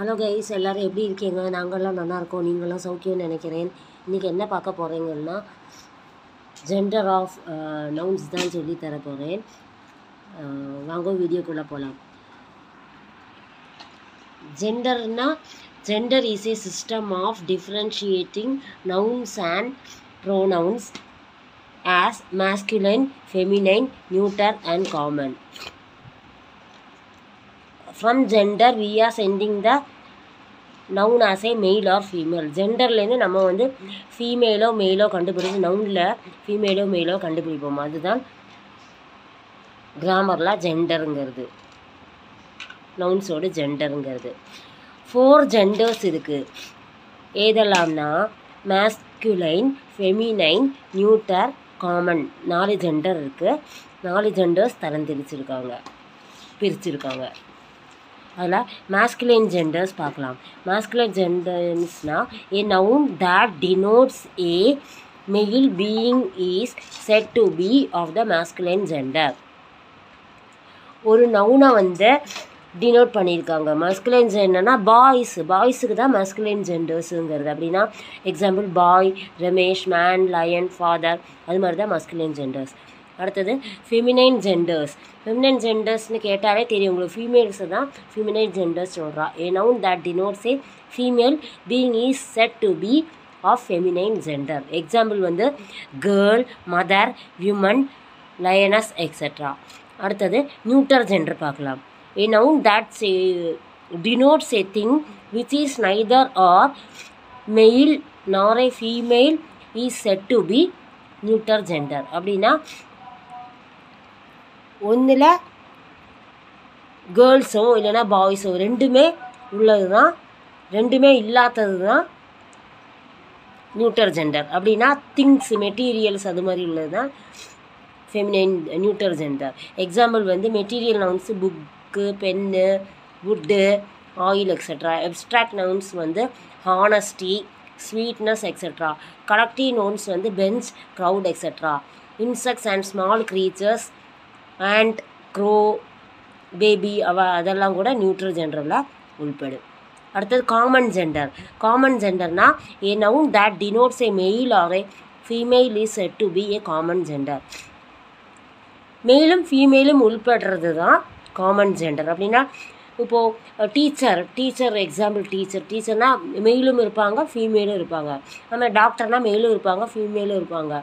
Hello guys எல்லோரும் எப்படி இருக்கீங்க? நாங்கள்லாம் நல்லாயிருக்கோம் நீங்களாம் சௌக்கியம்னு நினைக்கிறேன். இன்றைக்கி என்ன பார்க்க போகிறீங்கன்னா ஜெண்டர் ஆஃப் நவுன்ஸ் uh, தான் சொல்லி தர போகிறேன் uh, வாங்க வீடியோக்குள்ளே போகலாம் ஜெண்டர்னா gender is a system of differentiating nouns and pronouns as masculine feminine neuter and common from gender we are sending the noun as a male or female ஜெண்டர்லேருந்து நம்ம வந்து ஃபீமேலோ மெயிலோ கண்டுபிடிச்சி நவுனில் ஃபீமேலோ மெயிலோ கண்டுபிடிப்போம். அதுதான் கிராமரில் ஜெண்டருங்கிறது நவுன்ஸோட ஜெண்டருங்கிறது ஃபோர் ஜெண்டர்ஸ் இருக்குது ஏதெல்லாம்னா மேஸ்குலைன் ஃபெமினைன் நியூட்டர் காமன் நாலு gender இருக்குது நாலு ஜெண்டர்ஸ் தரந்திரிச்சிருக்காங்க பிரிச்சிருக்காங்க. அதில் மேஸ்குலைன் ஜெண்டர்ஸ் பார்க்கலாம். Masculine ஜெண்டர்ஸ்னால் a noun that denotes a male being is said to be of the masculine gender. ஒரு நவுனை வந்து டினோட் பண்ணியிருக்காங்க. மஸ்குலைன் ஜெண்டர்னா பாய்ஸ் பாய்ஸுக்கு தான் மஸ்குலைன் ஜெண்டர்ஸுங்கிறது அப்படின்னா example boy Ramesh man lion father அது மாதிரி தான் மஸ்குலைன் ஜெண்டர்ஸ் அடுத்தது ஃபெமினைன் ஜெண்டர்ஸ் ஃபெமினைன் ஜெண்டர்ஸ்னு கேட்டாலே தெரியும். உங்களுக்கு ஃபீமேல்ஸை தான் ஃபெமினைன் ஜெண்டர்ஸ் சொல்கிறா a noun that denotes a female being is said to be of feminine gender example வந்து girl mother women lioness etcetera அடுத்தது நியூட்டர் ஜெண்டர் பார்க்கலாம். A noun that say denotes a thing which is neither or male nor a female is said to be neuter gender. அப்படின்னா ஒன்றில் கேர்ள்ஸோ இல்லைன்னா பாய்ஸோ ரெண்டுமே உள்ளது தான் ரெண்டுமே இல்லாதது தான் நியூட்டர் ஜெண்டர் அப்படின்னா திங்ஸ் மெட்டீரியல்ஸ் அது மாதிரி உள்ளது தான் ஃபெமினைன் நியூட்டர் ஜெண்டர் எக்ஸாம்பிள் வந்து material nouns book pen wood oil etcetera abstract nouns வந்து honesty sweetness etcetera collective nouns வந்து bench crowd etcetera insects and small creatures ant crow baby அவ அதெல்லாம் கூட நியூட்ரல் ஜெண்டரில் உள்படும். அடுத்தது common gender common ஜெண்டர்னால் a noun that denotes a male or a female is said to be a common gender மேலும் ஃபீமேலும் உள்படுறது தான் காமன் ஜெண்டர் அப்படின்னா இப்போது டீச்சர் டீச்சர் எக்ஸாம்பிள் டீச்சர் டீச்சர்னால் மெயிலும் இருப்பாங்க ஃபீமேலும் இருப்பாங்க. நம்ம டாக்டர்னால் மெயிலும் இருப்பாங்க ஃபீமேலும் இருப்பாங்க.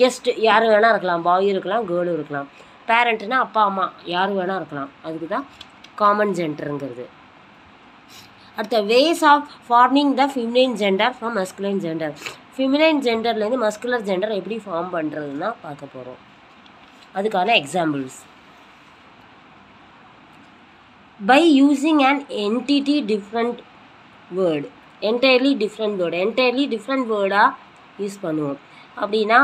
கெஸ்ட் யார் வேணால் இருக்கலாம் பாய் இருக்கலாம் கேர்ளும் இருக்கலாம். பேரண்ட்னா அப்பா அம்மா. யார் வேணால் இருக்கலாம். அதுக்கு தான் காமன் ஜெண்டருங்கிறது அடுத்த ways of forming the feminine gender from masculine gender feminine ஜெண்டர்லேருந்து muscular gender எப்படி ஃபார்ம் பண்ணுறதுன்னா பார்க்க போகிறோம் அதுக்கான examples by using and entity different word entirely different word entirely different வேர்டாக use பண்ணுவோம். அப்படின்னா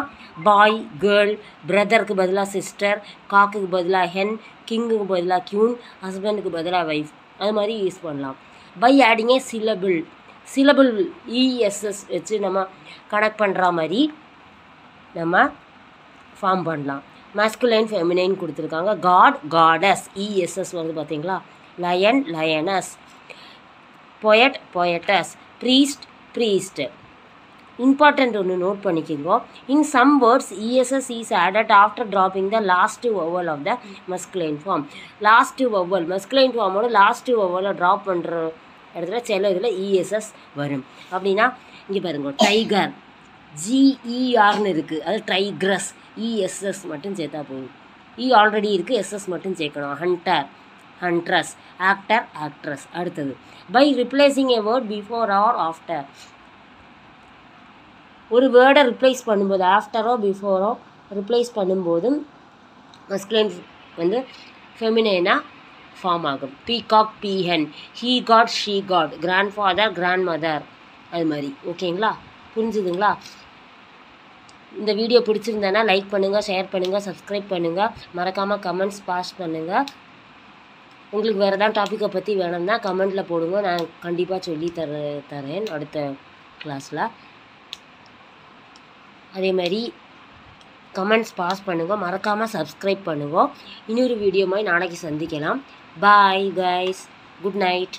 பாய் கேர்ள் பிரதருக்கு பதிலாக சிஸ்டர் காக்குக்கு பதிலாக ஹென் கிங்குக்கு பதிலாக கியூன் ஹஸ்பண்டுக்கு பதிலாக வைஃப் அது மாதிரி யூஸ் பண்ணலாம். By adding a syllable syllable ESS வச்சு நம்ம கனெக்ட் பண்ணுற மாதிரி நம்ம ஃபார்ம் பண்ணலாம். மேஸ்குலைன் ஃபெமினைன் கொடுத்துருக்காங்க. காட் காடஸ் இஎஸ்எஸ் வந்து பார்த்தீங்களா lion lioness poet poetess priest priest important ஒன்று நோட் பண்ணிக்கோங்க. In some words ESS is added after dropping the last vowel of the masculine form last vowel masculine ஃபார்மோட last ஒவலை drop பண்ணுற இடத்துல சில இதில் ESS வரும். அப்படின்னா இங்கே பாருங்க டைகர் ஜிஇஆர்னு இருக்குது அது ட்ரைக்ரஸ் இஎஸ்எஸ் மட்டும் சேர்த்தா போதும். இ ஆல்ரெடி இருக்குது எஸ்எஸ் மட்டும் சேர்க்கணும். ஹண்டர் ஹண்ட்ரஸ் ஆக்டர் ஆக்ட்ரஸ் அடுத்தது. By replacing a word before or after ஒரு வேர்டை ரிப்ளேஸ் பண்ணும்போது ஆஃப்டரோ பிஃபோரோ ரிப்ளேஸ் பண்ணும்போதும் மஸ்குலைன் வந்து ஃபெமினைனாக ஃபார்ம் ஆகும். Peacock peahen he goat she goat grandfather grandmother அது மாதிரி. ஓகேங்களா புரிஞ்சுதுங்களா? இந்த வீடியோ பிடிச்சிருந்தேன்னா லைக் பண்ணுங்கள் ஷேர் பண்ணுங்கள் சப்ஸ்கிரைப் பண்ணுங்கள் மறக்காமல் கமெண்ட்ஸ் பாஸ் பண்ணுங்கள் உங்களுக்கு வேறு ஏதாவது டாப்பிக்கை பற்றி வேணும்னா கமெண்ட்டில் போடுங்க. நான் கண்டிப்பாக சொல்லி தர தரேன் அடுத்த கிளாஸில் அதே மாதிரி கமெண்ட்ஸ் பாஸ் பண்ணுங்கள் மறக்காமல் சப்ஸ்கிரைப் பண்ணுங்க. இன்னொரு வீடியோ மாதிரி நாளைக்கு சந்திக்கலாம். Bye guys good night